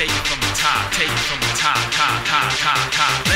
Take it from the top, take it from the top, top, top, top, top.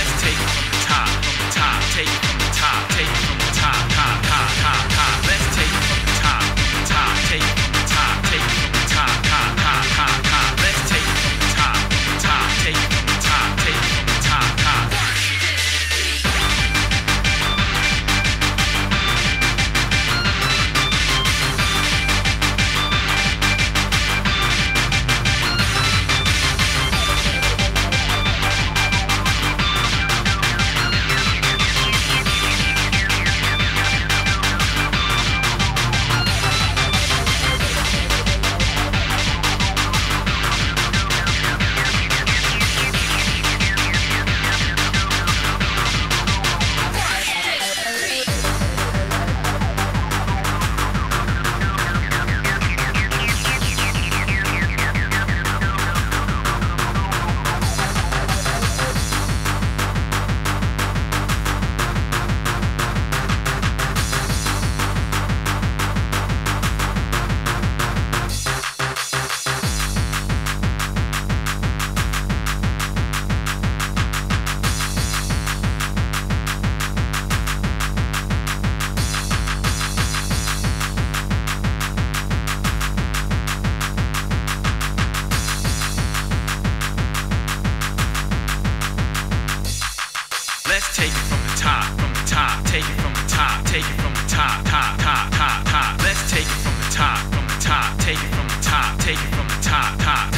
top, from the top, take it from the top, take it from the top, top, top, top, top. Let's take it from the top, from the top, take it from the top, take it from the top, top.